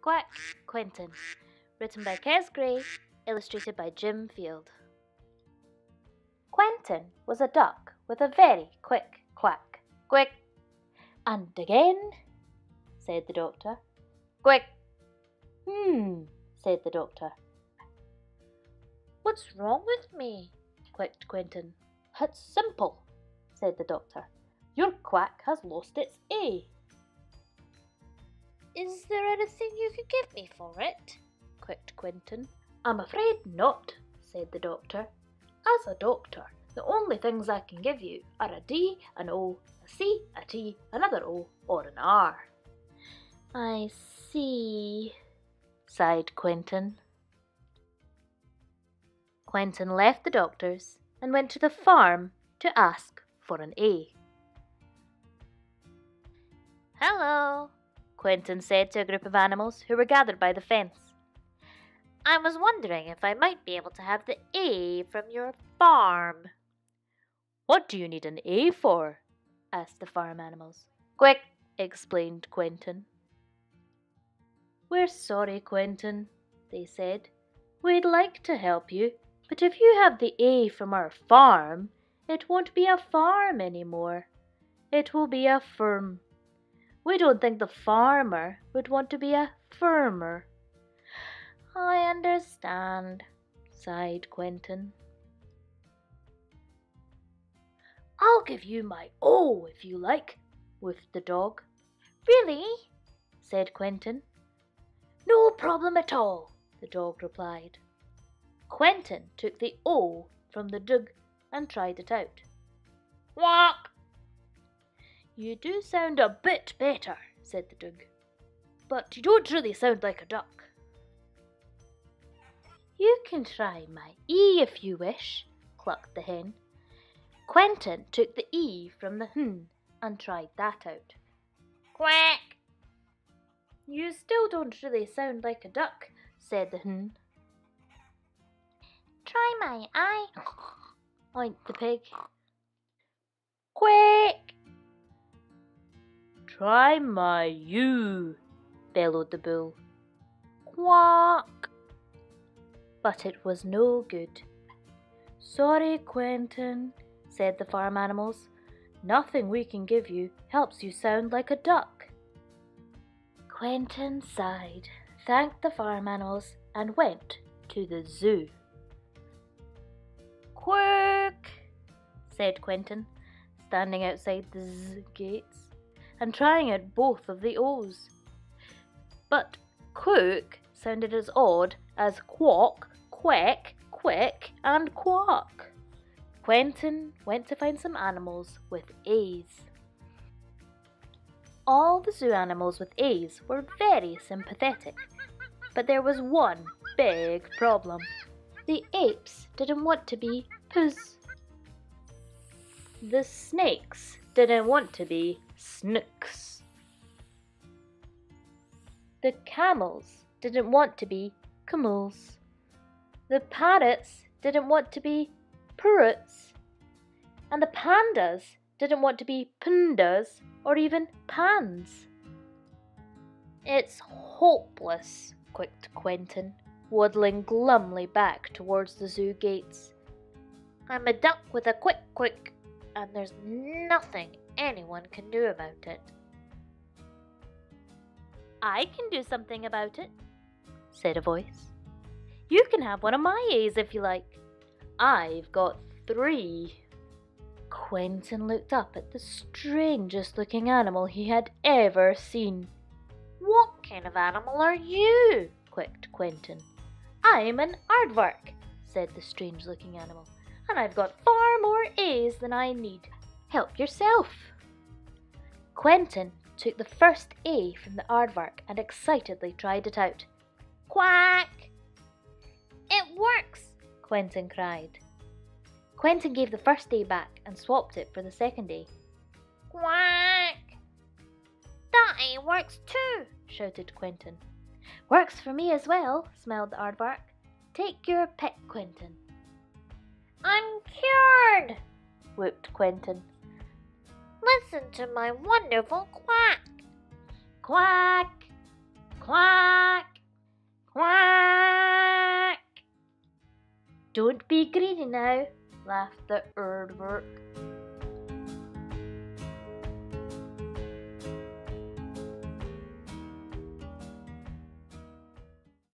Quack, Quentin. Written by Kes Gray, illustrated by Jim Field. Quentin was a duck with a very quick quack. Quick! And again, said the doctor. Quick! Hmm, said the doctor. What's wrong with me? quacked Quentin. It's simple, said the doctor. Your quack has lost its A. Is there anything you could give me for it? quacked Quentin. I'm afraid not, said the doctor. As a doctor, the only things I can give you are a D, an O, a C, a T, another O, or an R. I see, sighed Quentin. Quentin left the doctor's and went to the farm to ask for an A. Hello, Quentin said to a group of animals who were gathered by the fence. I was wondering if I might be able to have the A from your farm. What do you need an A for? asked the farm animals. Quick, explained Quentin. We're sorry, Quentin, they said. We'd like to help you, but if you have the A from our farm, it won't be a farm any more. It will be a firm. We don't think the farmer would want to be a firmer. I understand, sighed Quentin. I'll give you my O if you like, whiffed the dog. Really? said Quentin. No problem at all, the dog replied. Quentin took the O from the dug and tried it out. Walk! You do sound a bit better, said the dug, but you don't really sound like a duck. You can try my E if you wish, clucked the hen. Quentin took the E from the hen and tried that out. Quack! You still don't really sound like a duck, said the hen. Try my I, oinked the pig. Quick! Try my U, bellowed the bull. Quack! But it was no good. Sorry, Quentin, said the farm animals. Nothing we can give you helps you sound like a duck. Quentin sighed, thanked the farm animals, and went to the zoo. Quick, said Quentin, standing outside the z gates and trying out both of the O's. But quick sounded as odd as quack, quack, quick, and quack. Quentin went to find some animals with A's. All the zoo animals with A's were very sympathetic, but there was one big problem. The apes didn't want to be poos. The snakes didn't want to be snooks. The camels didn't want to be camels. The parrots didn't want to be parrots. And the pandas didn't want to be pandas or even pans. It's hopeless, quipped Quentin, waddling glumly back towards the zoo gates. I'm a duck with a quick quick, and there's nothing anyone can do about it. I can do something about it, said a voice. You can have one of my A's if you like. I've got three. Quentin looked up at the strangest looking animal he had ever seen. What kind of animal are you? quacked Quentin. I'm an aardvark, said the strange looking animal, and I've got more A's than I need. Help yourself. Quentin took the first A from the aardvark and excitedly tried it out. Quack! It works! Quentin cried. Quentin gave the first A back and swapped it for the second A. Quack! That A works too! shouted Quentin. Works for me as well, smiled the aardvark. Take your pick, Quentin. I'm cured! whooped Quentin. Listen to my wonderful quack! Quack! Quack! Quack! Don't be greedy now, laughed the aardvark.